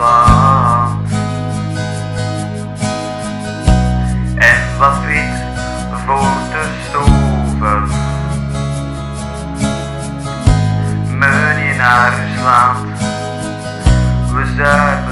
iemand. En wat wit voor de stoven. Meneer naar Rusland, we zuipen.